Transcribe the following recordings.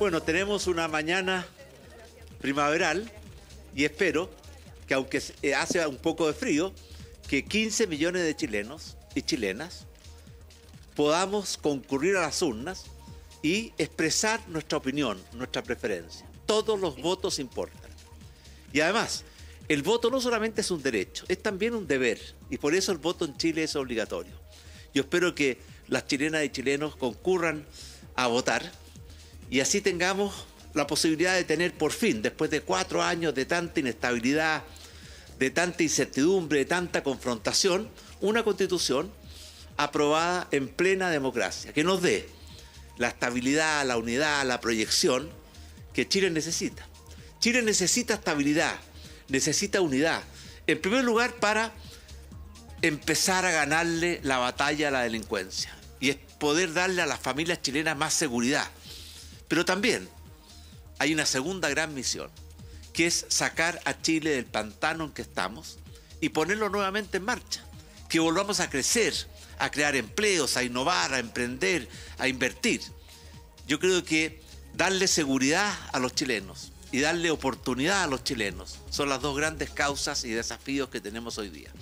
Bueno, tenemos una mañana primaveral y espero que aunque eh, hace un poco de frío, que 15 millones de chilenos y chilenas podamos concurrir a las urnas y expresar nuestra opinión, nuestra preferencia. Todos los votos importan. Y además, el voto no solamente es un derecho, es también un deber. Y por eso el voto en Chile es obligatorio. Yo espero que las chilenas y chilenos concurran a votar y así tengamos la posibilidad de tener por fin, después de cuatro años de tanta inestabilidad, de tanta incertidumbre, de tanta confrontación, una constitución aprobada en plena democracia, que nos dé la estabilidad, la unidad, la proyección que Chile necesita. Chile necesita estabilidad, necesita unidad. En primer lugar, para empezar a ganarle la batalla a la delincuencia y poder darle a las familias chilenas más seguridad pero también hay una segunda gran misión, que es sacar a Chile del pantano en que estamos y ponerlo nuevamente en marcha. Que volvamos a crecer, a crear empleos, a innovar, a emprender, a invertir. Yo creo que darle seguridad a los chilenos y darle oportunidad a los chilenos son las dos grandes causas y desafíos que tenemos hoy día.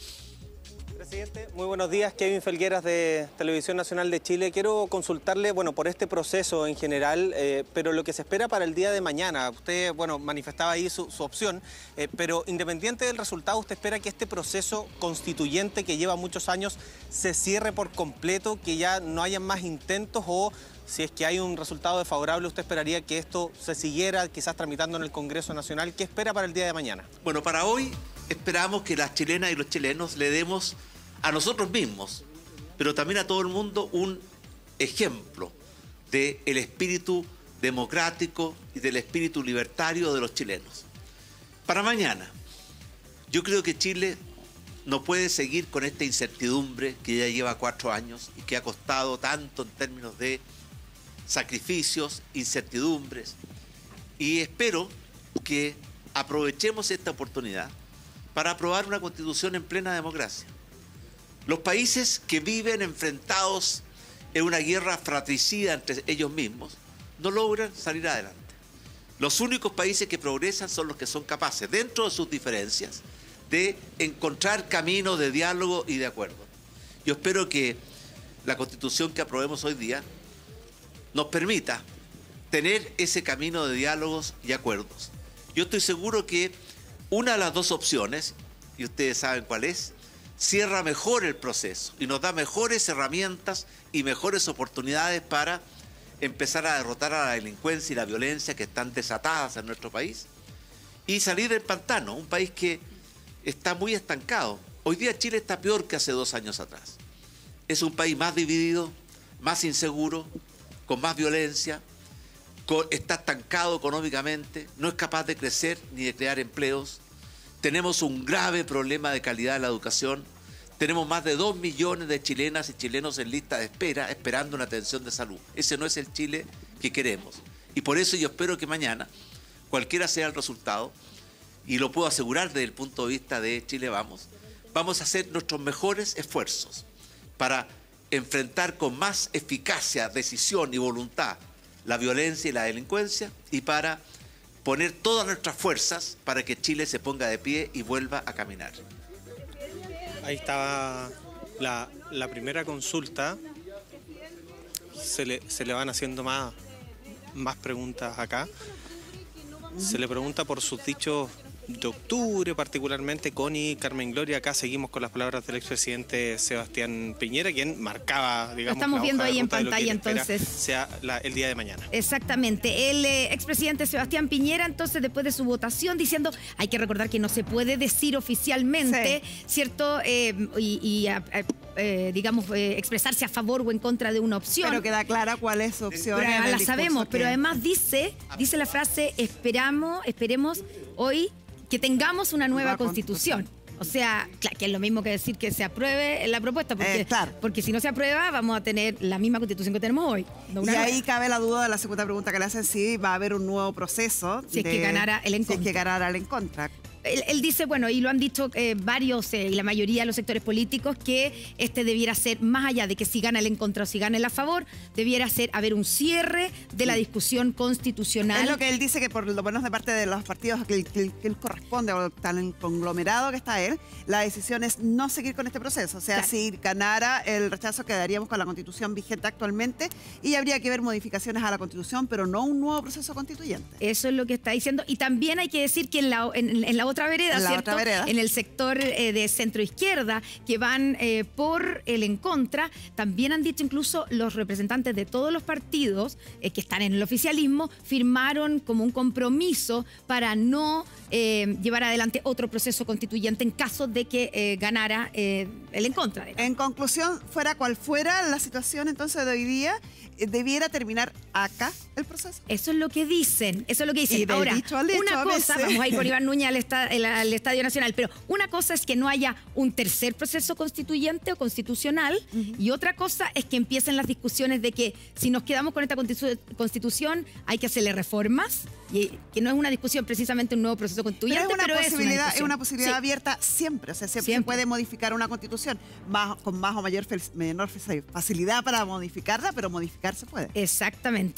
Presidente, muy buenos días. Kevin Felgueras de Televisión Nacional de Chile. Quiero consultarle, bueno, por este proceso en general, eh, pero lo que se espera para el día de mañana. Usted, bueno, manifestaba ahí su, opción, eh, pero independiente del resultado, ¿usted espera que este proceso constituyente que lleva muchos años se cierre por completo, que ya no haya más intentos o si es que hay un resultado desfavorable, ¿usted esperaría que esto se siguiera quizás tramitando en el Congreso Nacional? ¿Qué espera para el día de mañana? Bueno, para hoy esperamos que las chilenas y los chilenos le demos a nosotros mismos, pero también a todo el mundo un ejemplo del espíritu democrático y del espíritu libertario de los chilenos. Para mañana, yo creo que Chile no puede seguir con esta incertidumbre que ya lleva cuatro años y que ha costado tanto en términos de sacrificios, incertidumbres. Y espero que aprovechemos esta oportunidad para aprobar una constitución en plena democracia. Los países que viven enfrentados en una guerra fratricida entre ellos mismos no logran salir adelante. Los únicos países que progresan son los que son capaces, dentro de sus diferencias, de encontrar caminos de diálogo y de acuerdo. Yo espero que la constitución que aprobemos hoy día nos permita tener ese camino de diálogos y acuerdos. Yo estoy seguro que una de las dos opciones, y ustedes saben cuál es, cierra mejor el proceso y nos da mejores herramientas y mejores oportunidades para empezar a derrotar a la delincuencia y la violencia que están desatadas en nuestro país y salir del pantano, un país que está muy estancado. Hoy día Chile está peor que hace dos años atrás. Es un país más dividido, más inseguro, con más violencia, está estancado económicamente, no es capaz de crecer ni de crear empleos, tenemos un grave problema de calidad de la educación. Tenemos más de dos millones de chilenas y chilenos en lista de espera esperando una atención de salud. Ese no es el Chile que queremos. Y por eso yo espero que mañana, cualquiera sea el resultado, y lo puedo asegurar desde el punto de vista de Chile Vamos, vamos a hacer nuestros mejores esfuerzos para enfrentar con más eficacia, decisión y voluntad la violencia y la delincuencia y para poner todas nuestras fuerzas para que Chile se ponga de pie y vuelva a caminar. Ahí estaba la, primera consulta. Se le, se le, van haciendo más, más preguntas acá. Se le pregunta por sus dichos de octubre, particularmente Connie, Carmen Gloria. Acá seguimos con las palabras del expresidente Sebastián Piñera, quien marcaba, digamos, Lo estamos viendo ahí en pantalla entonces. Sea el día de mañana. Exactamente. El eh, expresidente Sebastián Piñera, entonces, después de su votación, diciendo, hay que recordar que no se puede decir oficialmente, ¿cierto? Eh, y, eh, digamos, expresarse a favor o en contra de una opción. Pero queda clara cuál es su opción. Pero la sabemos, pero además dice, dice la frase, esperamos, esperemos hoy que tengamos una nueva constitución. O sea, que es lo mismo que decir que se apruebe la propuesta, porque, eh, porque si no se aprueba vamos a tener la misma constitución que tenemos hoy. y ahí cabe la duda de la segunda pregunta que le hacen, si va a haber un nuevo proceso. Si es que ganara el en contra. Si es que ganara el en contra. Él, dice, bueno, y lo han dicho eh, varios y la mayoría de los sectores políticos, que este debiera ser, más allá de que si gana el en contra o si gana el a favor, debiera ser haber un cierre de la discusión constitucional. Es lo que él dice que por lo menos de parte de los partidos que, él corresponde o tan conglomerado que está él, la decisión es no seguir con este proceso. O sea, si ganara el rechazo quedaríamos con la constitución vigente actualmente y habría que ver modificaciones a la constitución, pero no un nuevo proceso constituyente. Eso es lo que está diciendo. Y también hay que decir que en la, en, la otra vereda, ¿cierto? En el sector eh, de centro izquierda, que van eh, por el en contra, también han dicho incluso los representantes de todos los partidos eh, que están en el oficialismo, firmaron como un compromiso para no llevar adelante otro proceso constituyente en caso de que ganara el en contra. En conclusión, fuera cual fuera la situación entonces de hoy día, debiera terminar acá el proceso. Eso es lo que dicen, eso es lo que dicen. Ahora, una cosa, vamos a ir con Iván Núñez al, Estadio Nacional, pero una cosa es que no haya un tercer proceso constituyente o constitucional y otra cosa es que empiecen las discusiones de que si nos quedamos con esta constitución hay que hacerle reformas y que no es una discusión precisamente un nuevo proceso constituyente, pero es una posibilidad, es, una, posibilidad abierta siempre, o sea, siempre, se puede modificar una constitución. Más, con más o mayor menor facilidad para modificarla, pero modificar se puede. Exactamente.